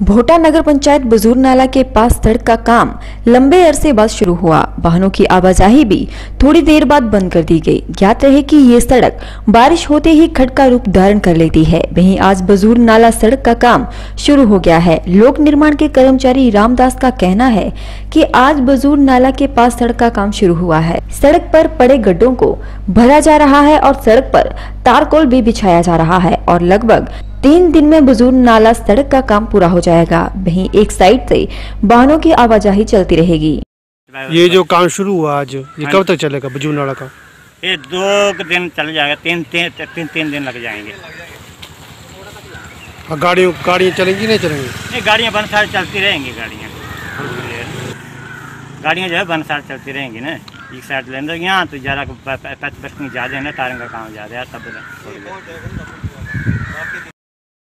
भोटा नगर पंचायत बुज़ुर्ग नाला के पास सड़क का काम लंबे अरसे बाद शुरू हुआ। वाहनों की आवाजाही भी थोड़ी देर बाद बंद कर दी गई। ज्ञात रहे कि ये सड़क बारिश होते ही खड का रूप धारण कर लेती है। वहीं आज बुज़ुर्ग नाला सड़क का काम शुरू हो गया है। लोक निर्माण के कर्मचारी रामदास का कहना है कि आज बुज़ुर्ग नाला के पास सड़क का काम शुरू हुआ है। सड़क पर पड़े गड्ढों को भरा जा रहा है और सड़क पर तारकोल भी बिछाया जा रहा है और लगभग तीन दिन में बुज़ुर्ग नाला सड़क का काम पूरा हो जाएगा। वहीं एक साइड से वाहनों की आवाजाही चलती रहेगी। ये जो काम शुरू हुआ आज ये कब तक चलेगा बजू नाला का? ये दो दिन चल जाएगा तीन तीन तीन तीन दिन लग जाएँगे। गाड़ियों गाड़ियाँ चलेंगी नहीं चलेंगी? ये गाड़ियाँ बनसार चलती रहेंगी गाड़ियाँ। गाड़ियाँ जो है बनसार चलती रहेंगी ना। एक साइड लेंगे यहाँ तो ज़्यादा पच पच ज़्यादा है ना तारंग का काम ज़्यादा है तब देर।